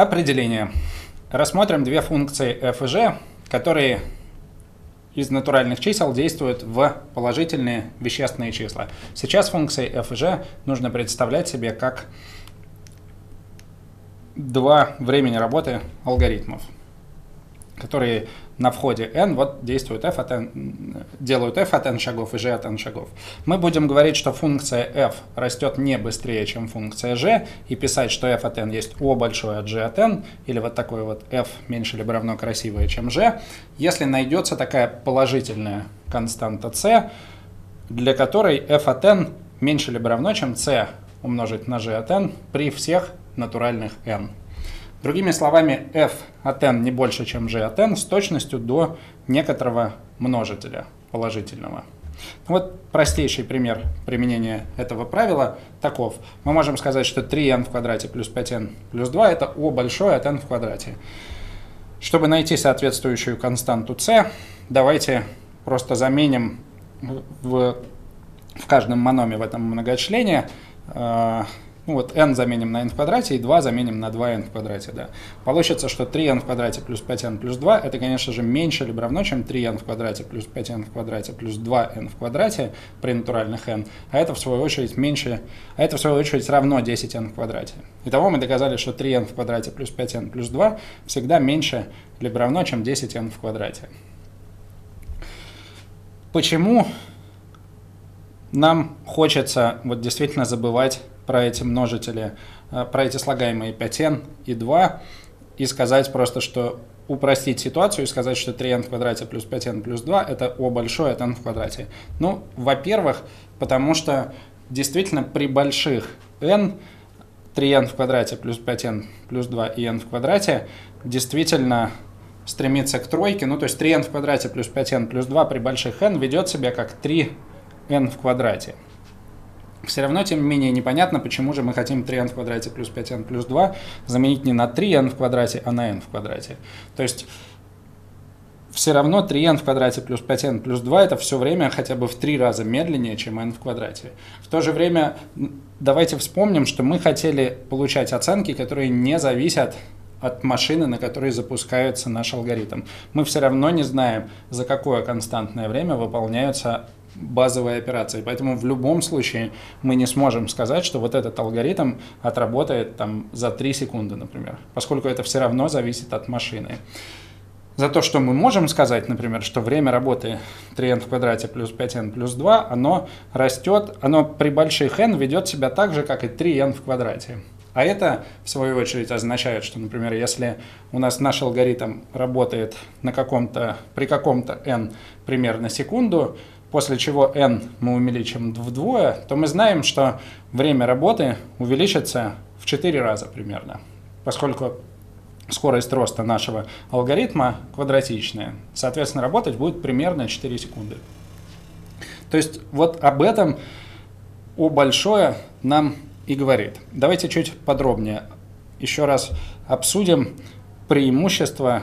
Определение. Рассмотрим две функции f и g, которые из натуральных чисел действуют в положительные вещественные числа. Сейчас функции f и g нужно представлять себе как два времени работы алгоритмов, которые на входе n вот действуют f от n, делают f от n шагов и g от n шагов. Мы будем говорить, что функция f растет не быстрее, чем функция g, и писать, что f от n есть o большое от g от n, или вот такой вот f меньше либо равно красивое, чем g, если найдется такая положительная константа c, для которой f от n меньше либо равно, чем c умножить на g от n при всех натуральных n. Другими словами, f от n не больше, чем g от n с точностью до некоторого множителя положительного. Вот простейший пример применения этого правила таков. Мы можем сказать, что 3n в квадрате плюс 5n плюс 2 это o большое от n в квадрате. Чтобы найти соответствующую константу c, давайте просто заменим в, в каждом маноме в этом многочлене э, ну вот n заменим на n в квадрате и 2 заменим на 2n в квадрате. Да. Получится, что 3n в квадрате плюс 5n плюс 2 это, конечно же, меньше либо равно, чем 3n в квадрате плюс 5n в квадрате плюс 2n в квадрате при натуральных n, а это в свою очередь меньше, а это в свою очередь равно 10n в квадрате. Итого мы доказали, что 3n в квадрате плюс 5n плюс 2 всегда меньше либо равно, чем 10n в квадрате. Почему нам хочется вот действительно забывать про эти множители, э, про эти слагаемые 5n и 2 и сказать просто, что упростить ситуацию и сказать, что 3n в квадрате плюс 5n плюс 2 это o большое от n в квадрате. Ну, во-первых, потому что действительно при больших n 3n в квадрате плюс 5n плюс 2 и n в квадрате действительно стремится к тройке. Ну, то есть 3n в квадрате плюс 5n плюс 2 при больших n ведет себя как 3n в квадрате. Все равно, тем не менее, непонятно, почему же мы хотим 3n в квадрате плюс 5n плюс 2 заменить не на 3n в квадрате, а на n в квадрате. То есть все равно 3n в квадрате плюс 5n плюс 2 это все время хотя бы в три раза медленнее, чем n в квадрате. В то же время давайте вспомним, что мы хотели получать оценки, которые не зависят от машины, на которой запускается наш алгоритм. Мы все равно не знаем, за какое константное время выполняются базовые операции. Поэтому в любом случае мы не сможем сказать, что вот этот алгоритм отработает там за 3 секунды, например, поскольку это все равно зависит от машины. За то, что мы можем сказать, например, что время работы 3n в квадрате плюс 5n плюс 2, оно растет, оно при больших n ведет себя так же, как и 3n в квадрате. А это, в свою очередь, означает, что, например, если у нас наш алгоритм работает на каком-то, при каком-то n примерно секунду, после чего n мы увеличим вдвое, то мы знаем, что время работы увеличится в 4 раза примерно, поскольку скорость роста нашего алгоритма квадратичная. Соответственно, работать будет примерно 4 секунды. То есть вот об этом о большое нам и говорит. Давайте чуть подробнее еще раз обсудим преимущества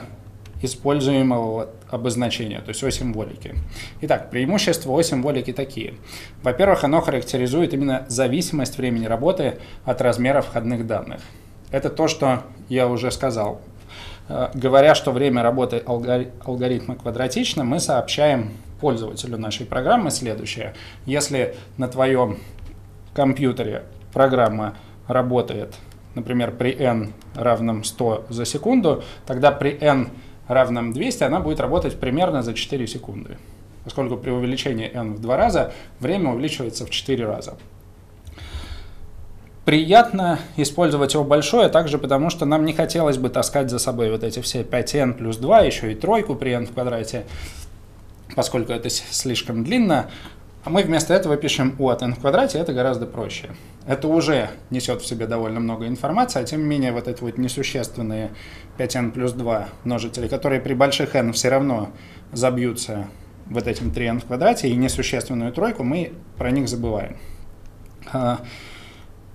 используемого обозначения, то есть о символике. Итак, преимущества о символике такие. Во-первых, оно характеризует именно зависимость времени работы от размера входных данных. Это то, что я уже сказал. Э, говоря, что время работы алгоритма квадратично, мы сообщаем пользователю нашей программы следующее. Если на твоем компьютере программа работает, например, при n равном 100 за секунду, тогда при n равном 200, она будет работать примерно за 4 секунды. Поскольку при увеличении n в два раза время увеличивается в 4 раза. Приятно использовать его большое, также потому что нам не хотелось бы таскать за собой вот эти все 5n плюс 2, еще и тройку при n в квадрате, поскольку это слишком длинно. А мы вместо этого пишем u от n в квадрате, это гораздо проще. Это уже несет в себе довольно много информации, а тем не менее вот эти вот несущественные 5n плюс 2 множители, которые при больших n все равно забьются вот этим 3n в квадрате и несущественную тройку, мы про них забываем. А,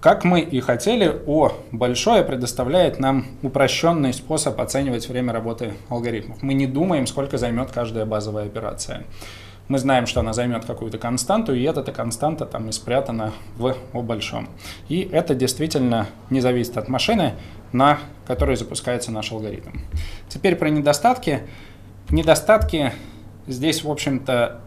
как мы и хотели, О большое предоставляет нам упрощенный способ оценивать время работы алгоритмов. Мы не думаем, сколько займет каждая базовая операция. Мы знаем, что она займет какую-то константу, и эта константа там и спрятана в О большом. И это действительно не зависит от машины, на которой запускается наш алгоритм. Теперь про недостатки. Недостатки здесь, в общем-то,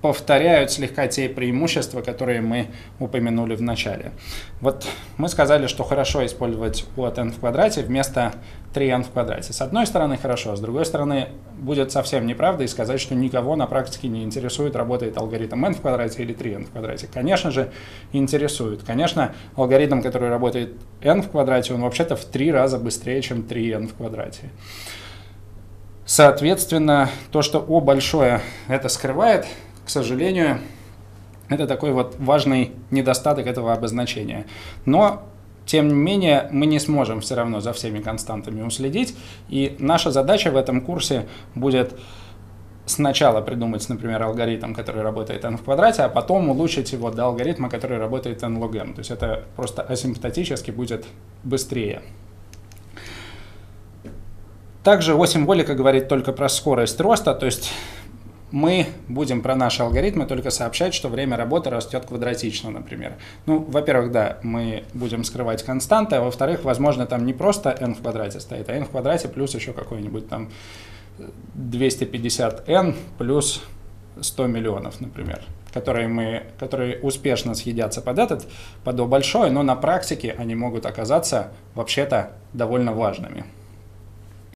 повторяют слегка те преимущества, которые мы упомянули в начале. Вот мы сказали, что хорошо использовать u от n в квадрате вместо 3n в квадрате. С одной стороны хорошо, с другой стороны будет совсем неправда и сказать, что никого на практике не интересует, работает алгоритм n в квадрате или 3n в квадрате. Конечно же, интересует. Конечно, алгоритм, который работает n в квадрате, он вообще-то в три раза быстрее, чем 3n в квадрате. Соответственно, то, что O большое это скрывает, к сожалению, это такой вот важный недостаток этого обозначения. Но, тем не менее, мы не сможем все равно за всеми константами уследить, и наша задача в этом курсе будет сначала придумать, например, алгоритм, который работает n в квадрате, а потом улучшить его до алгоритма, который работает n log n. То есть это просто асимптотически будет быстрее. Также ось символика говорит только про скорость роста, то есть мы будем про наши алгоритмы только сообщать, что время работы растет квадратично, например. Ну, во-первых, да, мы будем скрывать константы, а во-вторых, возможно, там не просто n в квадрате стоит, а n в квадрате плюс еще какой-нибудь там 250n плюс 100 миллионов, например, которые, мы, которые успешно съедятся под этот, под большой, но на практике они могут оказаться вообще-то довольно важными.